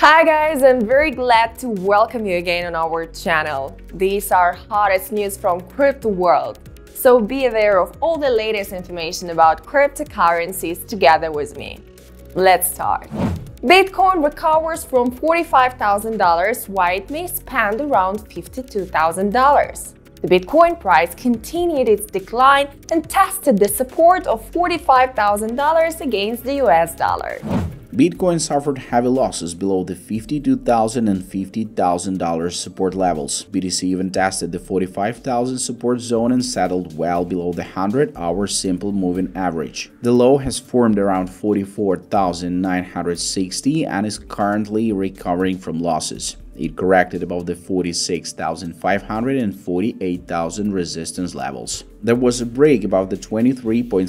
Hi guys, I'm very glad to welcome you again on our channel. These are hottest news from crypto world. So be aware of all the latest information about cryptocurrencies together with me. Let's start. Bitcoin recovers from $45,000 while it may spend around $52,000. The Bitcoin price continued its decline and tested the support of $45,000 against the US dollar. Bitcoin suffered heavy losses below the $52,000 and $50,000 support levels. BTC even tested the 45,000 support zone and settled well below the 100-hour simple moving average. The low has formed around 44,960 and is currently recovering from losses. It corrected above the 46,500 and 48,000 resistance levels. There was a break above the 23.6%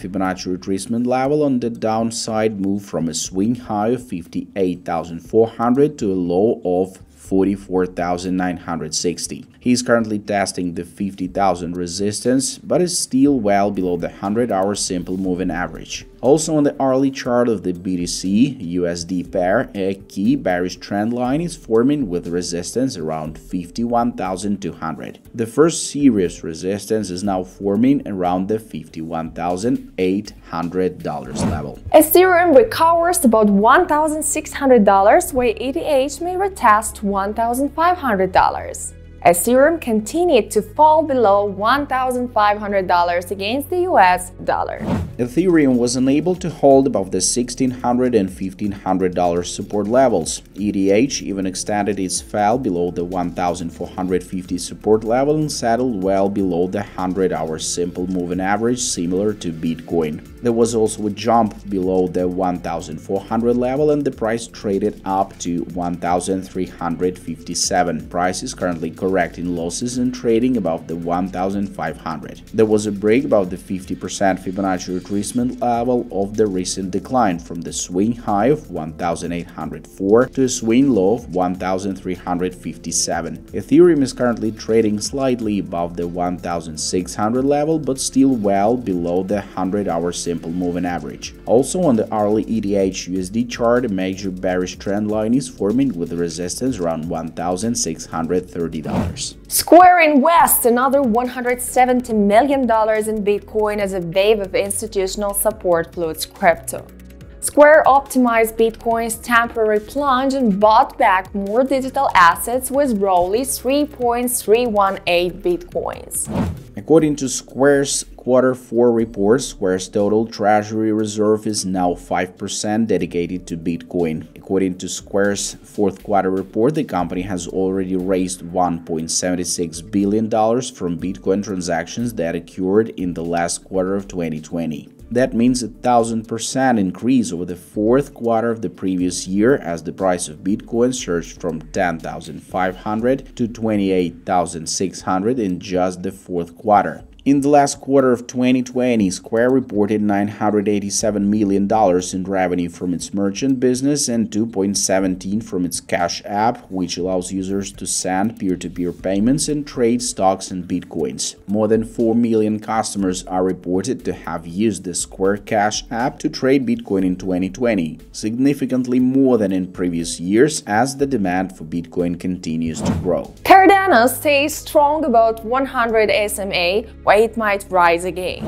Fibonacci retracement level on the downside move from a swing high of 58,400 to a low of 44,960. He is currently testing the 50,000 resistance, but is still well below the 100-hour simple moving average. Also on the hourly chart of the BTC USD pair, a key bearish trend line is forming with resistance around 51,200. The first serious resistance is now forming around the $51,800 level. Ethereum recovers about $1,600 while ETH may retest $1,500. Ethereum continued to fall below $1,500 against the US dollar. Ethereum was unable to hold above the $1,600 and $1,500 support levels. ETH even extended its fall below the 1,450 support level and settled well below the 100-hour simple moving average similar to Bitcoin. There was also a jump below the 1,400 level and the price traded up to 1,357. Price is currently correcting losses and trading above the 1,500. There was a break above the 50% Fibonacci level of the recent decline from the swing high of 1,804 to a swing low of 1,357. Ethereum is currently trading slightly above the 1,600 level but still well below the 100-hour simple moving average. Also on the hourly ETH USD chart, a major bearish trend line is forming with resistance around $1,630. Square invests another $170 million in Bitcoin as a wave of institutional support floats crypto. Square optimized Bitcoin's temporary plunge and bought back more digital assets with roughly 3.318 Bitcoins. According to Square's quarter 4 report, Square's total treasury reserve is now 5% dedicated to Bitcoin. According to Square's fourth quarter report, the company has already raised $1.76 billion from Bitcoin transactions that occurred in the last quarter of 2020. That means a thousand percent increase over the fourth quarter of the previous year as the price of Bitcoin surged from 10,500 to 28,600 in just the fourth quarter. In the last quarter of 2020, Square reported $987 million in revenue from its merchant business and 2.17 from its Cash app, which allows users to send peer-to-peer -peer payments and trade stocks and bitcoins. More than 4 million customers are reported to have used the Square Cash app to trade bitcoin in 2020, significantly more than in previous years as the demand for bitcoin continues to grow. Cardano stays strong about 100 SMA, while it might rise again.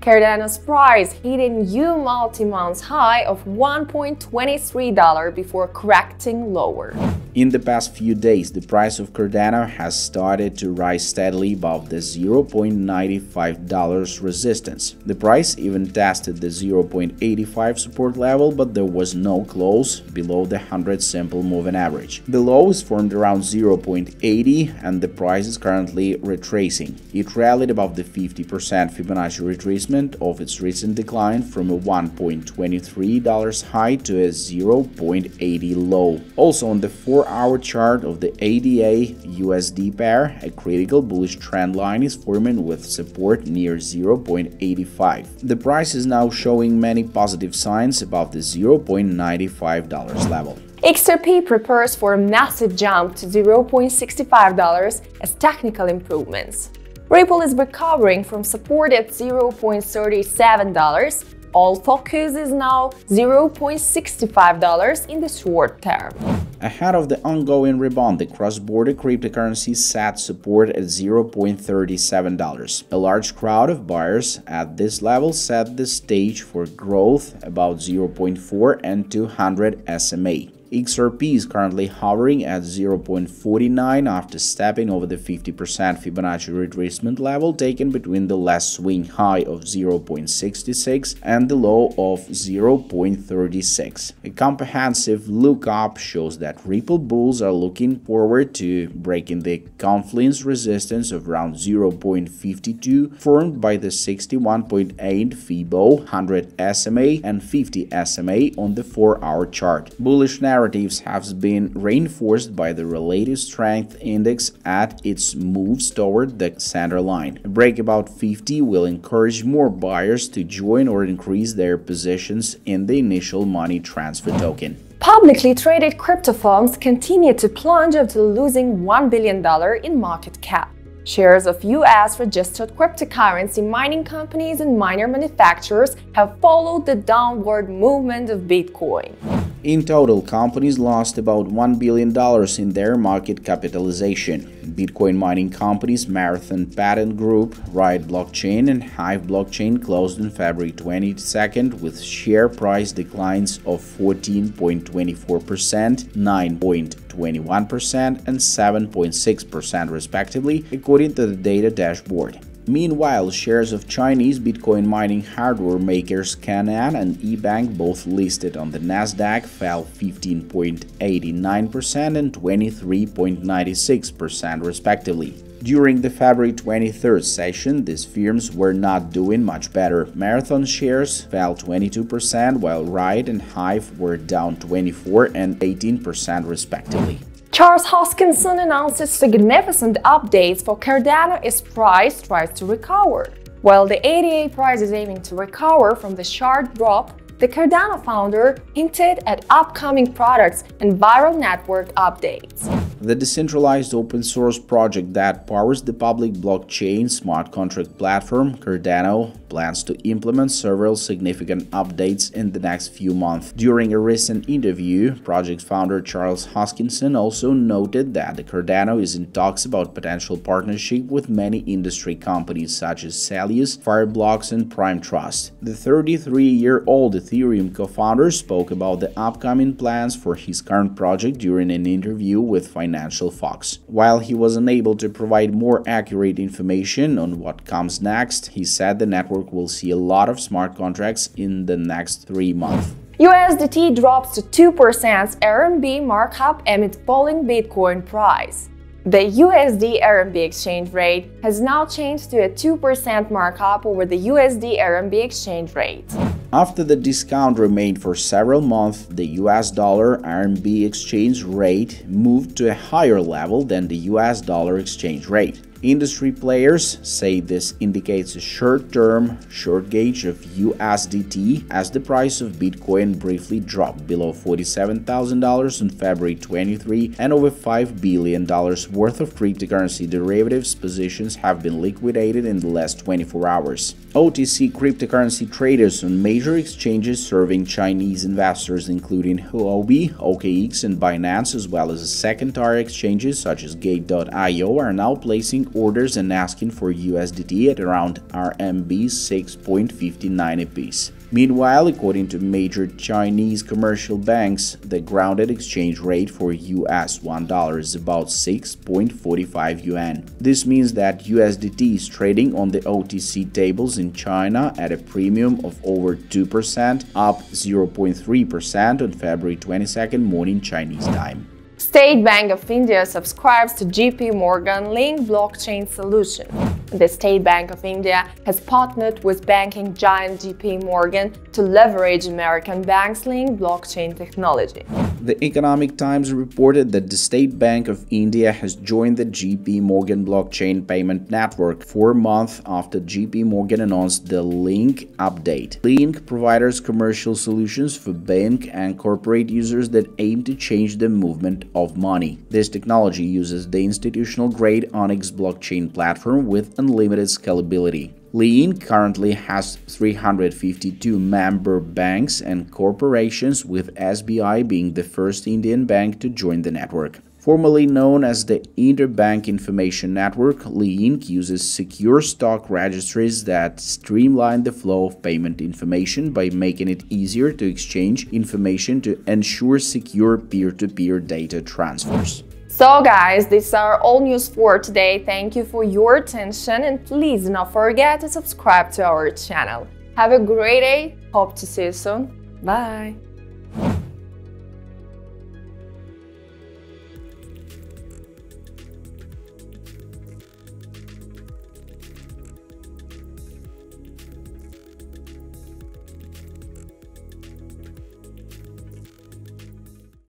Cardano's price hit a new multi-month high of $1.23 before correcting lower. In the past few days, the price of Cardano has started to rise steadily above the $0.95 resistance. The price even tested the 0.85 support level, but there was no close below the 100 simple moving average. The low is formed around 0.80 and the price is currently retracing. It rallied above the 50% Fibonacci retracement of its recent decline from a $1.23 high to a 0.80 low. Also on the 4 4-hour chart of the ADA USD pair, a critical bullish trend line is forming with support near 0.85. The price is now showing many positive signs above the $0.95 level. XRP prepares for a massive jump to $0.65 as technical improvements. Ripple is recovering from support at $0.37 All focus is now $0.65 in the short term. Ahead of the ongoing rebound, the cross-border cryptocurrency sat support at $0.37. A large crowd of buyers at this level set the stage for growth about 0.4 and 200 SMA. XRP is currently hovering at 0.49 after stepping over the 50% Fibonacci retracement level taken between the last swing high of 0.66 and the low of 0.36. A comprehensive lookup shows that Ripple bulls are looking forward to breaking the confluence resistance of around 0.52 formed by the 61.8 Fibo, 100 SMA and 50 SMA on the 4-hour chart. Bullish narrative narratives have been reinforced by the relative strength index at its moves toward the center line. A break about 50 will encourage more buyers to join or increase their positions in the initial money transfer token. Publicly traded crypto firms continue to plunge after losing $1 billion in market cap. Shares of US registered cryptocurrency mining companies and miner manufacturers have followed the downward movement of Bitcoin. In total, companies lost about $1 billion in their market capitalization. Bitcoin mining companies Marathon Patent Group, Riot Blockchain, and Hive Blockchain closed on February 22nd with share price declines of 14.24%, 9.21%, and 7.6% respectively, according to the data dashboard. Meanwhile, shares of Chinese Bitcoin mining hardware makers Canaan and Ebang, both listed on the Nasdaq, fell 15.89% and 23.96% respectively. During the February 23rd session, these firms were not doing much better. Marathon shares fell 22%, while Riot and Hive were down 24 and 18% respectively. Charles Hoskinson announced significant updates for Cardano as price tries to recover. While the ADA price is aiming to recover from the sharp drop, the Cardano founder hinted at upcoming products and viral network updates. The decentralized open source project that powers the public blockchain smart contract platform, Cardano, plans to implement several significant updates in the next few months. During a recent interview, project founder Charles Hoskinson also noted that Cardano is in talks about potential partnership with many industry companies such as Celsius, Fireblocks, and Prime Trust. The 33-year-old Ethereum co-founder spoke about the upcoming plans for his current project during an interview with Financial Financial fox. While he was unable to provide more accurate information on what comes next, he said the network will see a lot of smart contracts in the next three months. USDT drops to 2% RMB markup amid falling Bitcoin price. The USD RMB exchange rate has now changed to a 2% markup over the USD RMB exchange rate. After the discount remained for several months, the US dollar RMB exchange rate moved to a higher level than the US dollar exchange rate. Industry players say this indicates a short-term short gauge of USDT as the price of Bitcoin briefly dropped below $47,000 on February 23 and over $5 billion worth of cryptocurrency derivatives positions have been liquidated in the last 24 hours. OTC cryptocurrency traders on major exchanges serving Chinese investors including Huobi, OKEx and Binance as well as second-tier exchanges such as Gate.io are now placing orders and asking for USDT at around RMB 6.59 apiece. Meanwhile, according to major Chinese commercial banks, the grounded exchange rate for US $1 is about 6.45 yuan. This means that USDT is trading on the OTC tables in China at a premium of over 2%, up 0.3% on February 22nd morning Chinese time. State Bank of India subscribes to JP Morgan Liink blockchain solution. The State Bank of India has partnered with banking giant JP Morgan to leverage American Bank's Liink blockchain technology. The Economic Times reported that the State Bank of India has joined the JP Morgan blockchain payment network four months after JP Morgan announced the Liink update. Liink provides commercial solutions for bank and corporate users that aim to change the movement of money. This technology uses the institutional grade Onyx blockchain platform with unlimited scalability. Liink currently has 352 member banks and corporations, with SBI being the first Indian bank to join the network. Formerly known as the Interbank Information Network, Liink uses secure stock registries that streamline the flow of payment information by making it easier to exchange information to ensure secure peer to peer data transfers. So guys, these are all news for today. Thank you for your attention and please do not forget to subscribe to our channel. Have a great day. Hope to see you soon. Bye.